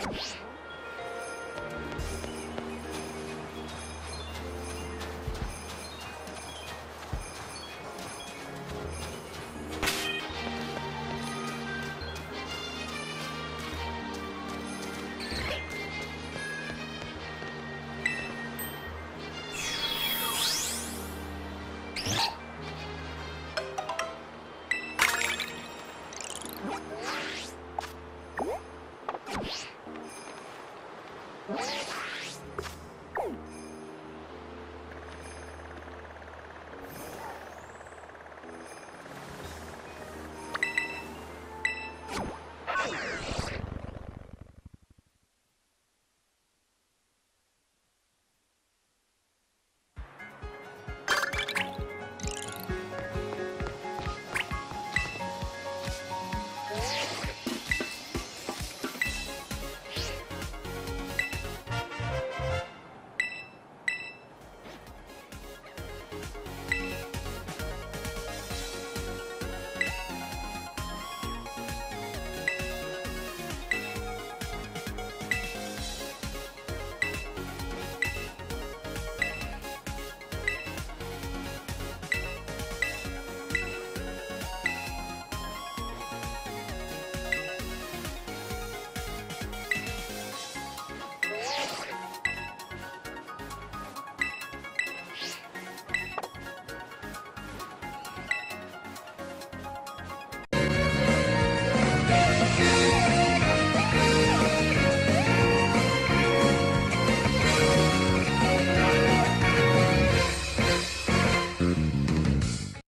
you